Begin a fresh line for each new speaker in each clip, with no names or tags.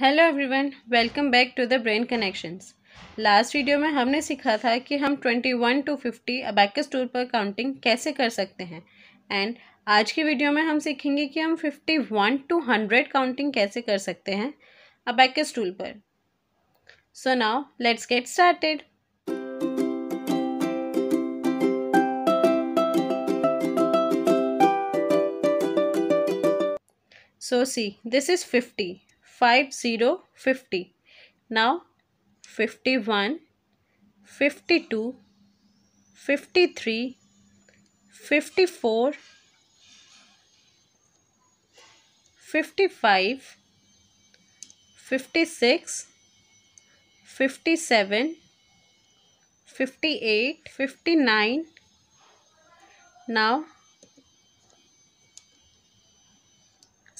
Hello everyone welcome back to the brain connections last video में हमने सीखा था कि हम twenty one to fifty abacus tool पर काउंटिंग कैसे कर सकते हैं एंड आज की वीडियो में हम सीखेंगे कि हम fifty one to hundred counting कैसे कर सकते हैं अबैकस टूल पर so now let's get started so see this is fifty five zero fifty. Now fifty one, fifty two, fifty three, fifty four, fifty five, fifty six, fifty seven, fifty eight, fifty nine. Now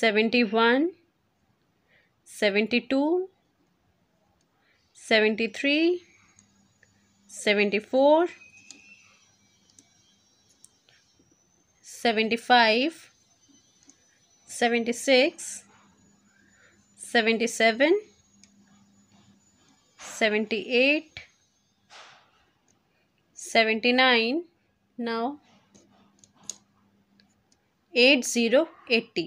seventy one seventy two seventy three seventy four seventy five seventy six seventy seven seventy eight seventy nine now eight zero eighty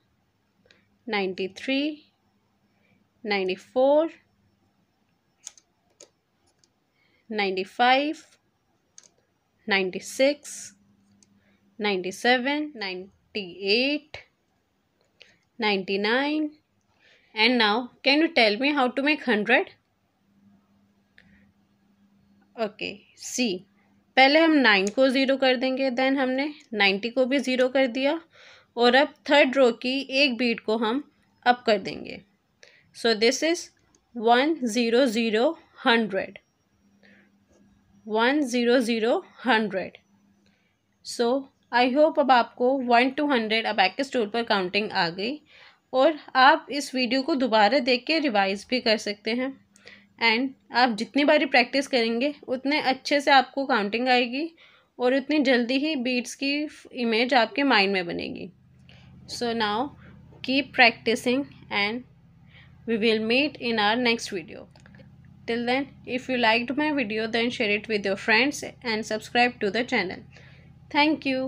ninety three ninety four ninety five ninety six ninety seven ninety eight ninety nine and now can you tell me how to make 100 okay see, पहले हम nine को zero कर देंगे then हमने ninety को भी zero कर दिया और अब थर्ड रो की एक बीट को हम अप कर देंगे so this is one zero zero hundred one zero zero hundred so I hope अब आपको वन टू हंड्रेड अब एक्स टूल पर काउंटिंग आ गई और आप इस वीडियो को दोबारा देख के रिवाइज़ भी कर सकते हैं एंड आप जितनी बारी प्रैक्टिस करेंगे उतने अच्छे से आपको काउंटिंग आएगी और उतनी जल्दी ही बीट्स की इमेज आपके माइंड में बनेगी so now keep practicing and we will meet in our next video till then if you liked my video then share it with your friends and subscribe to the channel thank you